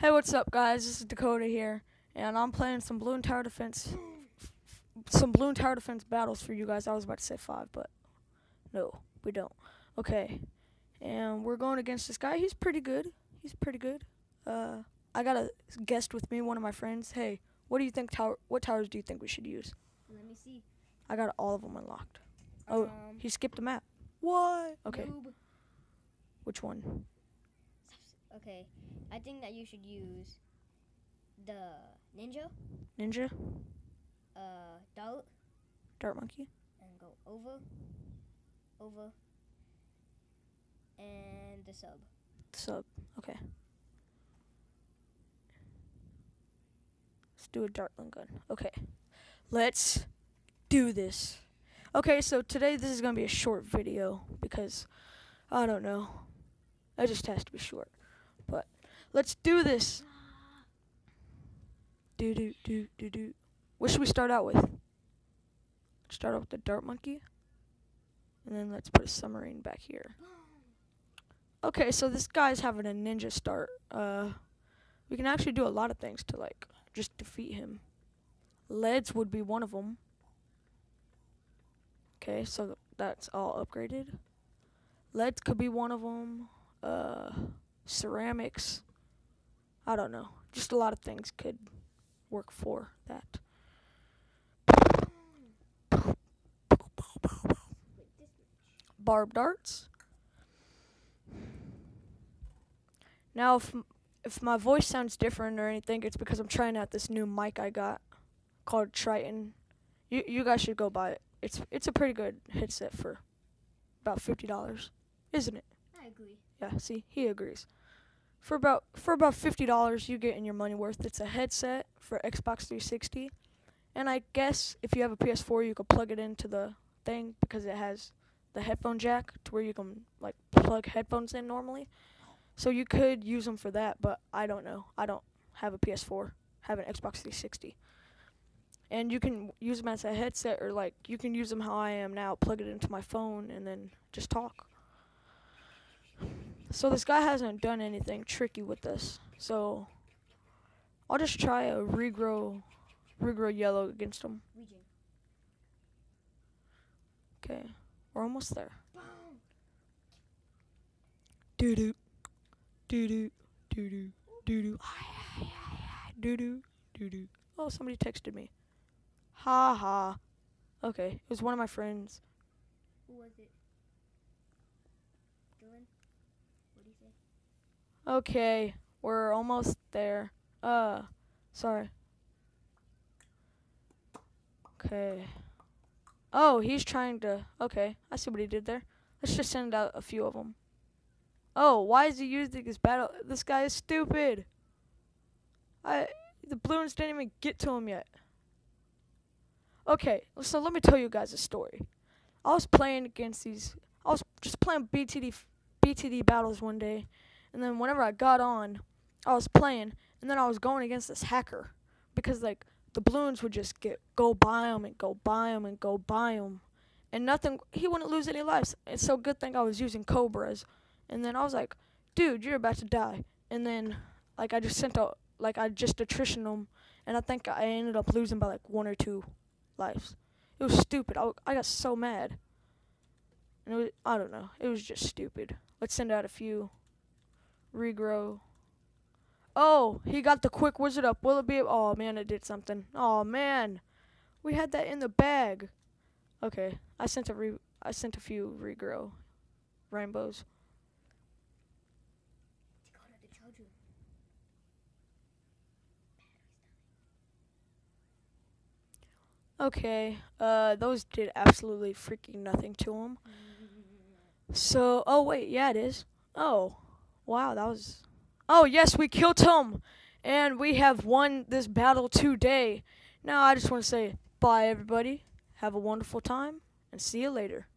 Hey, what's up, guys? This is Dakota here, and I'm playing some Balloon Tower Defense, some Balloon Tower Defense battles for you guys. I was about to say five, but no, we don't. Okay, and we're going against this guy. He's pretty good. He's pretty good. Uh, I got a guest with me, one of my friends. Hey, what do you think tower? What towers do you think we should use? Let me see. I got all of them unlocked. Oh, Um, He skipped the map. What? Okay, noob. which one? Okay. I think that you should use the ninja, Ninja, uh, dart, Dart Monkey. and go over, over, and the sub. Sub. Okay. Let's do a Dartling gun. Okay. Let's do this. Okay, so today this is going to be a short video because I don't know. It just has to be short. But let's do this. Do do do do do. What should we start out with? Start out with the Dart Monkey. And then let's put a submarine back here. Okay, so this guy's having a ninja start. Uh, we can actually do a lot of things to like just defeat him. Leads would be one of them. Okay, so th- that's all upgraded. Leads could be one of them. Uh, ceramics. I don't know. Just a lot of things could work for that. Barb darts. Now, if if my voice sounds different or anything, it's because I'm trying out this new mic I got called Tritton. You you guys should go buy it. It's it's a pretty good headset for about fifty dollars, isn't it? Agree. Yeah. See, he agrees. For about for about fifty dollars, you get in your money worth. It's a headset for Xbox 360, and I guess if you have a PS4, you could plug it into the thing because it has the headphone jack to where you can like plug headphones in normally. So you could use them for that, but I don't know. I don't have a PS4. Have an Xbox 360. And you can use them as a headset, or like you can use them how I am now. Plug it into my phone and then just talk. So this guy hasn't done anything tricky with this. So I'll just try a regrow, regrow yellow against him. Okay, we're almost there. Doo doo, doo doo, doo doo, doo doo, doo doo, doo doo. Oh, somebody texted me. Ha ha. Okay, it was one of my friends. Who was it? Dylan? What do you say? Okay, we're almost there. Uh, sorry. Okay. Oh, he's trying to. Okay, I see what he did there. Let's just send out a few of them. Oh, why is he using his battle? This guy is stupid. I the balloons didn't even get to him yet. Okay, so let me tell you guys a story. I was playing against these. I was just playing BTD BTD battles one day, and then whenever I got on, I was playing, and then I was going against this hacker because like the balloons would just get go by him and go by him and go by him, and nothing. He wouldn't lose any lives. It's so good thing I was using cobras, and then I was like, dude, you're about to die, and then like I just sent out like I just attrition him, and I think I ended up losing by like one or two lives. It was stupid. I, I got so mad. And it was, I don't know. It was just stupid. Let's send out a few. Regrow. Oh, he got the quick wizard up. Will it be? Oh man, it did something. Oh man, we had that in the bag. Okay, I sent a re. I sent a few regrow rainbows. Okay, uh, those did absolutely freaking nothing to him. So, oh wait, yeah, it is. Oh, wow, that was. Oh yes, we killed him, and we have won this battle today. Now I just want to say bye, everybody. Have a wonderful time, and see you later.